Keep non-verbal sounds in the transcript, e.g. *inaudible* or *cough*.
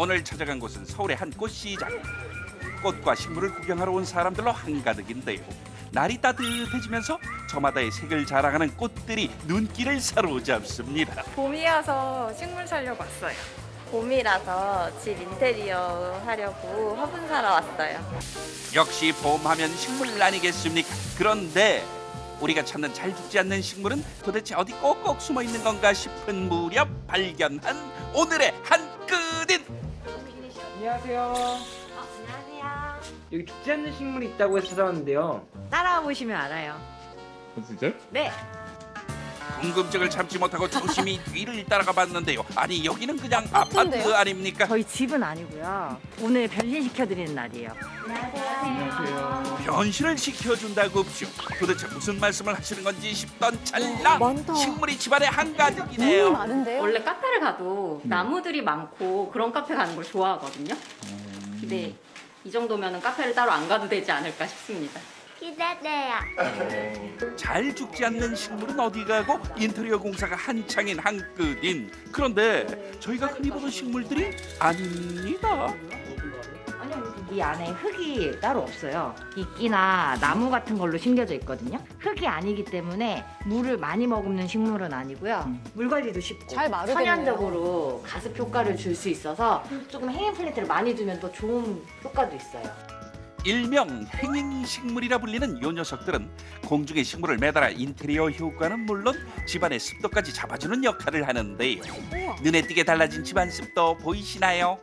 오늘 찾아간 곳은 서울의 한 꽃시장. 꽃과 식물을 구경하러 온 사람들로 한가득인데요. 날이 따뜻해지면서 저마다의 색을 자랑하는 꽃들이 눈길을 사로잡습니다. 봄이어서 식물 사려고 왔어요. 봄이라서 집 인테리어 하려고 화분 사러 왔어요. 역시 봄하면 식물 아니겠습니까? 그런데 우리가 찾는 잘 죽지 않는 식물은 도대체 어디 꼭꼭 숨어 있는 건가 싶은 무렵 발견한 오늘의 한 끗인 안녕하세요. 안녕하세요. 여기 죽지 않는 식물이 있다고 해서 찾아왔는데요. 따라와 보시면 알아요. 진짜? 네. 궁금증을 참지 못하고 조심히 *laughs* 뒤를 따라가 봤는데요. 아니 여기는 그냥 아파트 아닙니까? 저희 집은 아니고요. 오늘 변신시켜 드리는 날이에요. 안녕하세요. 변신을 시켜준다고요. 도대체 무슨 말씀을 하시는 건지 싶던 찰나 식물이 집안에 한가득이네요. 원래 카페를 가도 나무들이 많고 그런 카페 가는 걸 좋아하거든요. 근데 이 정도면 카페를 따로 안 가도 되지 않을까 싶습니다. 기대돼요. 잘 죽지 않는 식물은 어디 가고 인테리어 공사가 한창인 한끗인 그런데 저희가 흔히 보던 식물들이 아닙니다. 이 안에 흙이 따로 없어요. 이끼나 나무 같은 걸로 심겨져 있거든요. 흙이 아니기 때문에 물을 많이 머금는 식물은 아니고요. 물 관리도 쉽고 잘 마르겠네요. 천연적으로 가습 효과를 줄 수 있어서 조금 행인 플랜트를 많이 두면 더 좋은 효과도 있어요. 일명 행인 식물이라 불리는 요 녀석들은 공중에 식물을 매달아 인테리어 효과는 물론 집안의 습도까지 잡아주는 역할을 하는데요. 눈에 띄게 달라진 집안 습도 보이시나요?